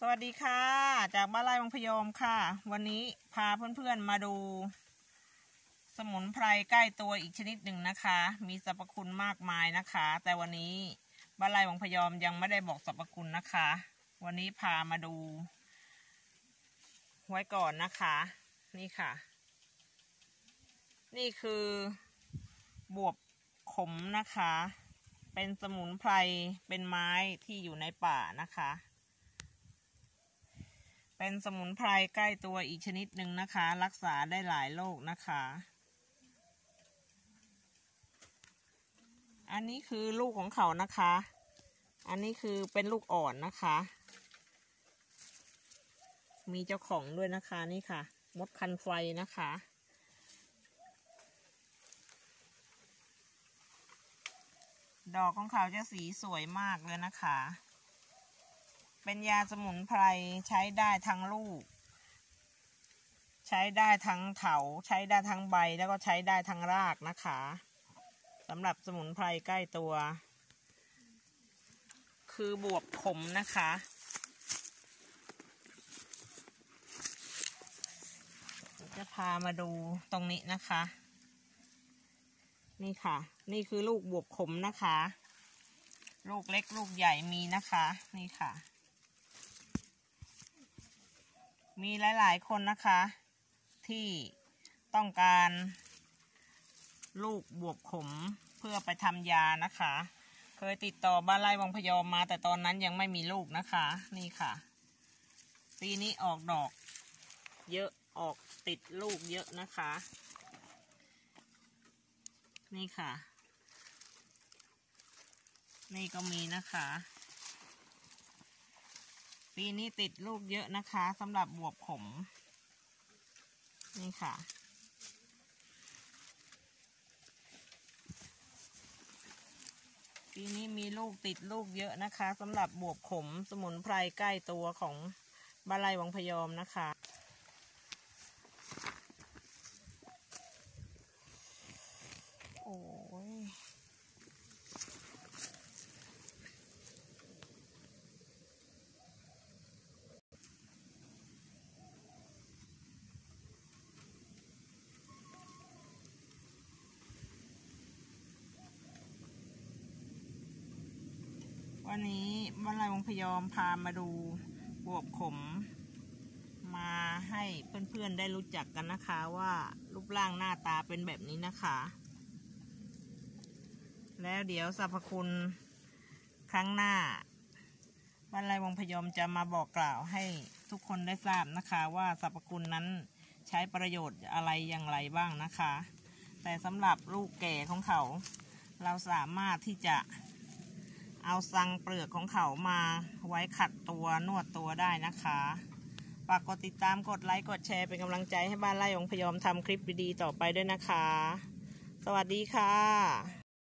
สวัสดีค่ะ จากบ้านไร่บางพยอมค่ะ วันนี้พาเพื่อนๆมาดู สมุนไพรใกล้ตัวอีกชนิดหนึ่งนะคะ มีสรรพคุณมากมายนะคะ แต่วันนี้บ้านไร่บางพยอมยังไม่ได้บอกสรรพคุณนะคะ วันนี้พามาดู ไว้ก่อนนะคะ นี่ค่ะ นี่คือบวบขมนะคะ เป็นสมุนไพรเป็นไม้ที่อยู่ในป่านะคะ เป็นสมุนไพรใกล้ตัวอีกชนิดหนึ่งนะคะ รักษาได้หลายโรคนะคะ อันนี้คือลูกของเขานะคะ อันนี้คือเป็นลูกอ่อนนะคะ มีเจ้าของด้วยนะคะนี่ค่ะ มดคันไฟนะคะดอกของเขาจะสีสวยมากเลยนะคะ เป็นยาสมุนไพรใช้ได้ทั้งลูก ใช้ได้ทั้งเถาใช้ได้ทั้งใบแล้วก็ใช้ได้ทั้งรากนะคะสำหรับสมุนไพรใกล้ตัว คือบวบขมนะคะ จะพามาดูตรงนี้นะคะ นี่ค่ะ นี่คือลูกบวบขมนะคะ ลูกเล็กลูกใหญ่มีนะคะ นี่ค่ะ มีหลาย ๆ คนนะคะ ที่ต้องการลูกบวบขมเพื่อไปทำยานะคะ เคยติดต่อบ้านไร่วังพยอมมา แต่ตอนนั้นยังไม่มีลูกนะคะ นี่ค่ะ ปีนี้ออกดอก เยอะออกติดลูกเยอะนะคะ นี่ค่ะ นี่ก็มีนะคะ ปีนี้ติดลูกเยอะนะคะสำหรับบวบขม นี่ค่ะ ปีนี้มีลูกติดลูกเยอะนะคะสำหรับบวบขมสมุนไพรใกล้ตัวของบาลัยวังพยอมนะคะ วันนี้บ้านไรวงพยอมพามาดูบวบขม มาให้เพื่อนๆได้รู้จักกันนะคะว่ารูปร่างหน้าตาเป็นแบบนี้นะคะ แล้วเดี๋ยวสรรพคุณครั้งหน้าบ้านไรวงพยอมจะมาบอกกล่าวให้ทุกคนได้ทราบนะคะว่าสรรพคุณนั้นใช้ประโยชน์อะไรอย่างไรบ้างนะคะ แต่สำหรับลูกแก่ของเขา เราสามารถที่จะ เอาซังเปลือกของเขามาไว้ขัดตัวนวดตัวได้นะคะฝากกดติดตามกดไลค์กดแชร์เป็นกำลังใจให้บ้านไร่องพยอมทำคลิปดีๆต่อไปด้วยนะคะ สวัสดีค่ะ